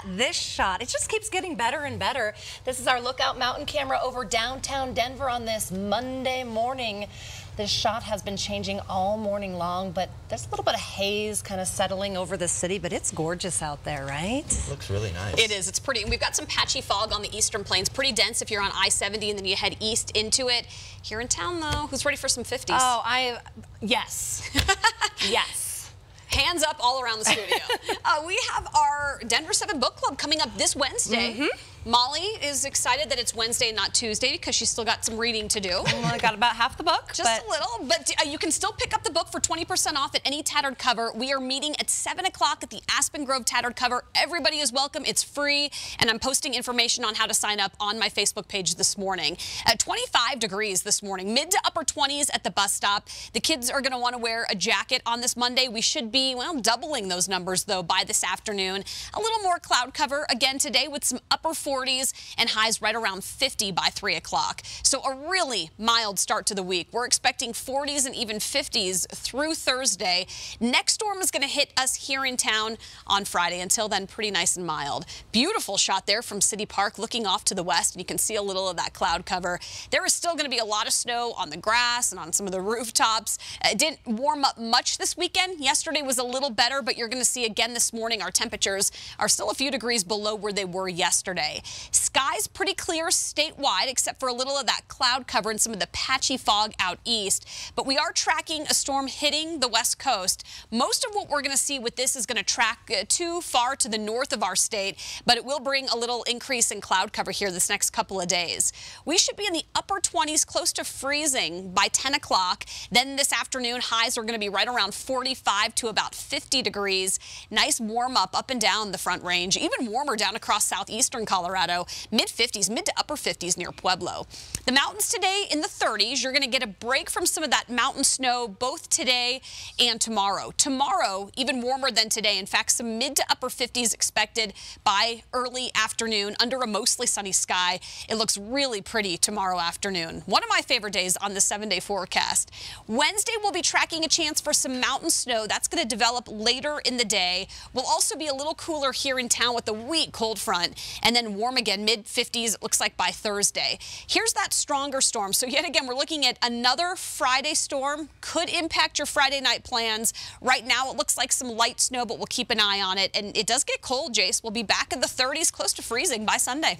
at this shot. It just keeps getting better and better. This is our Lookout Mountain camera over downtown Denver on this Monday morning. This shot has been changing all morning long, but there's a little bit of haze kind of settling over the city, but it's gorgeous out there, right? Looks really nice. It is. It's pretty. We've got some patchy fog on the eastern plains. Pretty dense if you're on I-70 and then you head east into it. Here in town, though, who's ready for some 50s? Oh, I, yes. yes. Hands up all around the studio. uh, we have our Denver 7 Book Club coming up this Wednesday. Mm -hmm. Molly is excited that it's Wednesday, not Tuesday, because she's still got some reading to do. Well, I got about half the book. Just but... a little, but uh, you can still pick up the book for 20% off at any tattered cover. We are meeting at 7 o'clock at the Aspen Grove Tattered Cover. Everybody is welcome. It's free, and I'm posting information on how to sign up on my Facebook page this morning. At 25 degrees this morning, mid to upper 20s at the bus stop. The kids are going to want to wear a jacket on this Monday. We should be, well, doubling those numbers, though, by this afternoon. A little more cloud cover again today with some upper 40s and highs right around 50 by 3 o'clock. So a really mild start to the week. We're expecting 40s and even 50s through Thursday. Next storm is going to hit us here in town on Friday. Until then, pretty nice and mild. Beautiful shot there from City Park looking off to the west. And you can see a little of that cloud cover. There is still going to be a lot of snow on the grass and on some of the rooftops. It didn't warm up much this weekend. Yesterday was a little better, but you're going to see again this morning our temperatures are still a few degrees below where they were yesterday. Skies pretty clear statewide, except for a little of that cloud cover and some of the patchy fog out east. But we are tracking a storm hitting the west coast. Most of what we're going to see with this is going to track uh, too far to the north of our state, but it will bring a little increase in cloud cover here this next couple of days. We should be in the upper 20s, close to freezing by 10 o'clock. Then this afternoon, highs are going to be right around 45 to about 50 degrees. Nice warm up up and down the front range, even warmer down across southeastern Colorado mid 50s, mid to upper 50s near Pueblo. The mountains today in the 30s. You're going to get a break from some of that mountain snow both today and tomorrow. Tomorrow, even warmer than today. In fact, some mid to upper 50s expected by early afternoon under a mostly sunny sky. It looks really pretty tomorrow afternoon. One of my favorite days on the seven day forecast. Wednesday, we'll be tracking a chance for some mountain snow. That's going to develop later in the day. We'll also be a little cooler here in town with a weak cold front and then warm again mid 50s, it looks like by Thursday. Here's that stronger storm. So yet again, we're looking at another Friday storm. Could impact your Friday night plans. Right now, it looks like some light snow, but we'll keep an eye on it. And it does get cold, Jace. We'll be back in the 30s, close to freezing by Sunday.